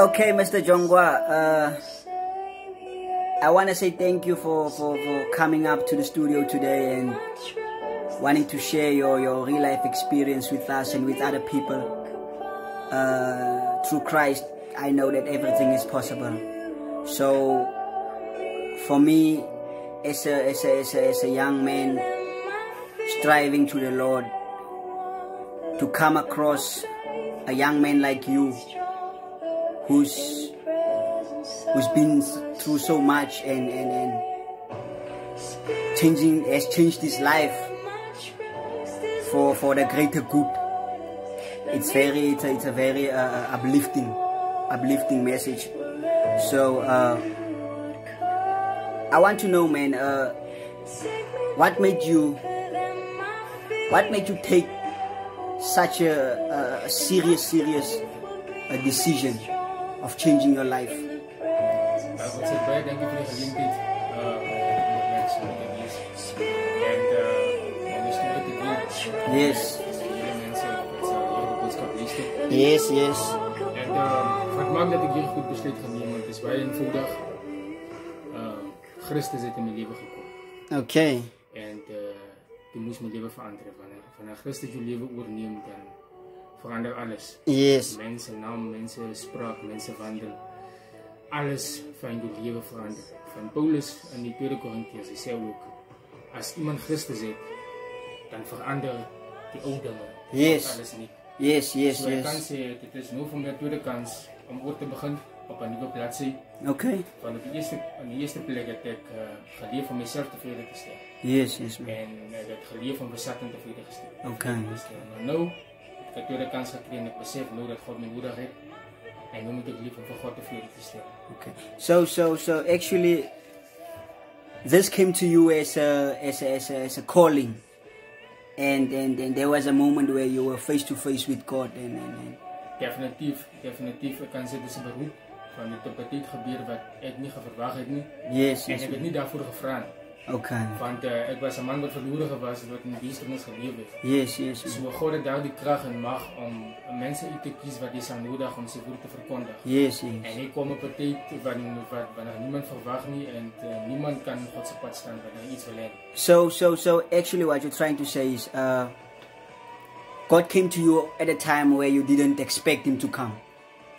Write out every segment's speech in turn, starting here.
Okay, Mr. Jongwa, uh, I want to say thank you for, for, for coming up to the studio today and wanting to share your, your real life experience with us and with other people. Uh, through Christ, I know that everything is possible. So, for me, as a, as a, as a, as a young man striving to the Lord, to come across a young man like you who's who's been through so much and, and, and changing has changed his life for for the greater good. It's very it's a, it's a very uh, uplifting uplifting message. So uh, I want to know, man, uh, what made you what made you take such a, a serious serious a decision of changing your life? Uh. Uh, uh. Yes. Het uh. Yes, yes. En uh, wat maakt dat ik hier goed besluit ga nemen, het is bij eenvoudig. Uh, Christus is in mijn leven gekomen. Okay. En uh, toen moest mijn leven veranderen. Wanneer, Christus je leven overneemt, dan verander alles. Yes. Mense naam, mense spraak, mense wandel. Alles van jou lewe verander. Van Paulus in die 2 Korintiërs, hy sê ook as iemand Christus het, dan verander die ou dinge. Yes. Alles nie. Yes, yes, so, yes. Ek kan sê dit is nou vir my tweede kans om oor te begin op 'n nuwe bladsy. Okay. Want op die eerste in die eerste plek het ek uh, geleef om myself tevrede te stel. Yes, yes. Man. En ek het geleef om besatting tevrede te stel. Okay. Te stel. Nou, nou ik heb tweede kans gekregen en besef nu dat God me nodig heeft. En nu moet ik lief om voor God tevreden te stellen. Okay. So, so, so actually, this came to you as a, as a, as a, as a calling. And, and, and there was a moment where you were face to face with God and, and, and Definitief, definitief. Ik kan zeggen, het is een beroep. Van het dit gebeur wat ik niet verwacht heb. Nie. yes, En yes, ik heb man. niet daarvoor gevraagd. Okay. Want uh, ik was een man wat verloren was, wat in ons geleefd heeft. Yes, yes, man. So God het daar die krag en mag om mensen uit te kiezen wat is aan nodig om zijn woord te verkondigen. Yes, En yes. ik kom op een tijd wanneer, wat- wanneer niemand verwacht niet en uh, niemand kan op Godse pad staan wanneer iets wil. So, so, so actually, what you're trying to say is, uh, God came to you at a time where you didn't expect Him to come.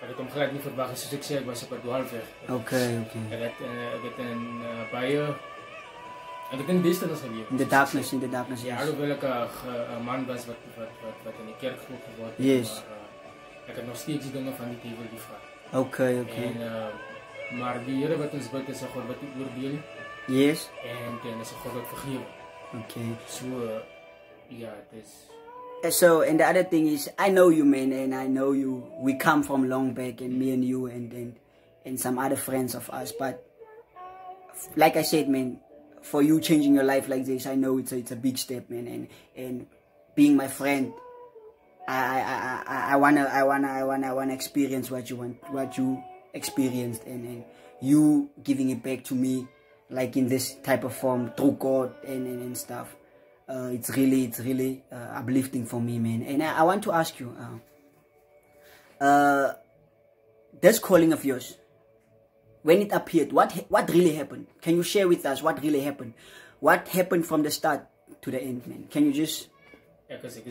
Ik hem gelijk niet verwacht, zoals ik zei, ik was op het dwaalweg. Okay, Ik okay. heb een uh, baie, ik heb in duisternis geleefd. In the darkness, in the darkness, Ja, yes. alhoewel een uh, man was wat, wat, wat, wat in de kerk groot geworden is, Yes. maar uh, ik heb nog steeds die dingen van die duivel lief gehad. Okay, En, okay. uh, maar die Heer wat ons bid is een God wat die oordeel Yes. en dan is een God wat vergeven. Okay. So, uh, ja, het is... Uh, So, and the other thing is, I know you, man, and I know you. We come from long back, and me and you, and and, and some other friends of us. But like I said, man, for you changing your life like this, I know it's a, it's a big step, man. And and being my friend, I I, I, I- wanna I wanna I wanna I wanna experience what you want what you experienced, and and you giving it back to me, like in this type of form through God and and, and stuff uh, it's really it's really uh, uplifting for me man and I, I want to ask you uh, uh, this calling of yours when it appeared what what really happened can you share with us what really happened what happened from the start to the end man can you just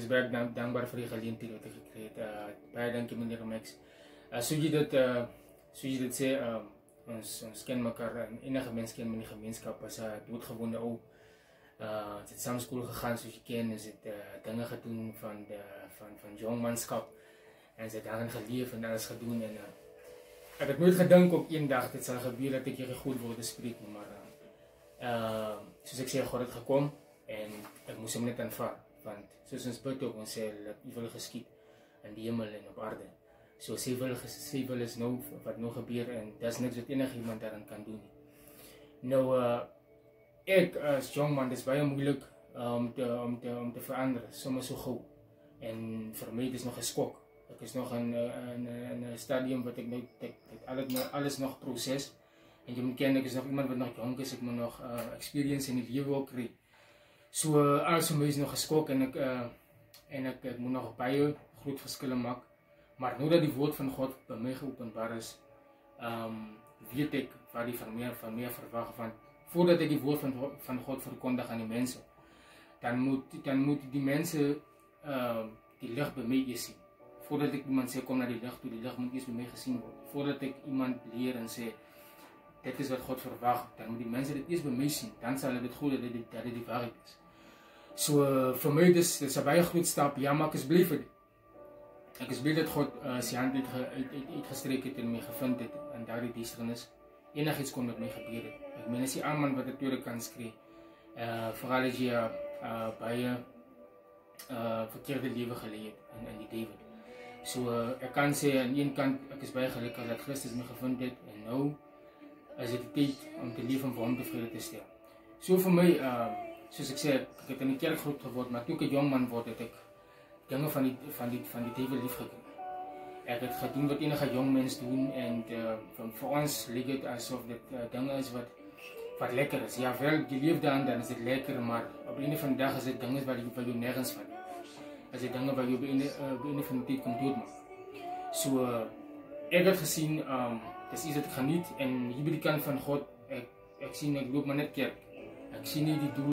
is baie dank, dankbaar vir die geleentheid wat ek gekry het. Uh, dankie meneer Max. Uh, so jy dit uh, so jy dit sê, uh, ons ons ken mekaar en enige mens ken in die gemeenskap as 'n uh, doodgewone ou. Uh, het saam skool gegaan soos jy ken, is dit uh, dinge gedoen van de van van jongmanskap en sy het daarin geleef en alles gedoen en uh, ek het nooit gedink op eendag dit sal gebeur dat ek hier goed word spreek nie, maar uh, uh soos ek sê God het gekom en ek moes hom net aanvaar want soos ons bid ook ons sê dat u wil geskied in die hemel en op aarde. So sê wil ges- sê wil is nou wat nou gebeur en dis niks wat enigiemand daarin kan doen nie. Nou uh ek as jong man dis baie moeilik uh, om te om te om te verander sommer so gou. En vir my dis nog 'n skok. Ek is nog in in in 'n stadium wat ek nou ek, ek alles nog alles nog proses en jy moet ken ek is nog iemand wat nog jonk is, ek moet nog uh experience in die lewe wil kry. So uh, alles is nog geskok en ek uh en ek, ek moet nog baie groot verskille maak. Maar nou dat die woord van God by my geopenbaar is, ehm um, weet ek wat die van meer van meer verwag van voordat ek die woord van van God verkondig aan die mense. Dan moet dan moet die mense ehm uh, die lig by my eers sien. Voordat ek iemand sê kom na die lig toe, die lig moet eers by my gesien word. Voordat ek iemand leer en sê dit is wat God verwag, dan moet die mense dit eers by my sien. Dan hulle dit glo dat dit dat dit die waarheid is. So uh, vir my dis dis 'n baie groot stap. Ja, maak asseblief vir Ek is bly dat God uh, sy hand uit uit uit uitgestreek het en my gevind het in daardie duisternis. Enigiets kon met my gebeur het. Ek meen as jy almal wat 'n tweede kans kry, uh veral as jy uh baie uh verkeerde lewe het in in die David. So ek kan sê aan een kant ek is baie gelukkig dat Christus my gevind het en nou is dit tyd om te leef om vir hom tevrede te stel. So vir my uh soos ek sê ek het in die kerk groot geword, maar toe ek 'n jong man word het ek dinge van die van die van die duiwel liefgekry. Ek het gedoen wat enige jong mens doen en uh van vir ons lyk dit asof dit uh, dinge is wat wat lekker is. Ja, wel jy leef dan dan is dit lekker, maar op 'n van die dag is dit dinge wat jy vir jou nêrens van. als je dingen waar je eh, beïnvloed uh, komt dood So, Zo, eerlijk gezien, um, ehm, het is iets geniet en hier ben van God. Ik, ik zie, ik loop maar net kerk. Ik zie niet die doel.